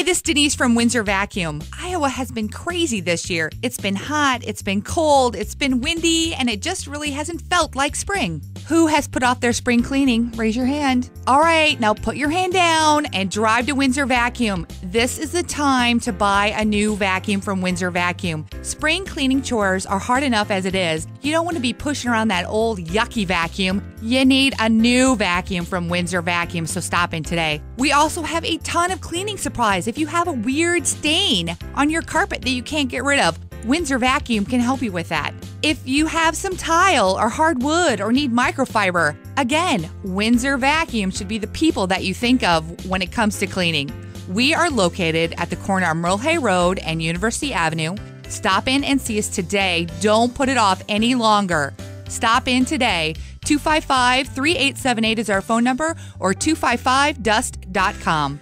Hi, this is Denise from Windsor Vacuum. Iowa has been crazy this year. It's been hot, it's been cold, it's been windy, and it just really hasn't felt like spring. Who has put off their spring cleaning? Raise your hand. All right, now put your hand down and drive to Windsor Vacuum. This is the time to buy a new vacuum from Windsor Vacuum. Spring cleaning chores are hard enough as it is. You don't want to be pushing around that old yucky vacuum. You need a new vacuum from Windsor Vacuum, so stop in today. We also have a ton of cleaning supplies if you have a weird stain on your carpet that you can't get rid of. Windsor Vacuum can help you with that. If you have some tile or hardwood or need microfiber, again, Windsor Vacuum should be the people that you think of when it comes to cleaning. We are located at the corner of Merle Hay Road and University Avenue. Stop in and see us today. Don't put it off any longer. Stop in today. 255 3878 is our phone number or 255dust.com.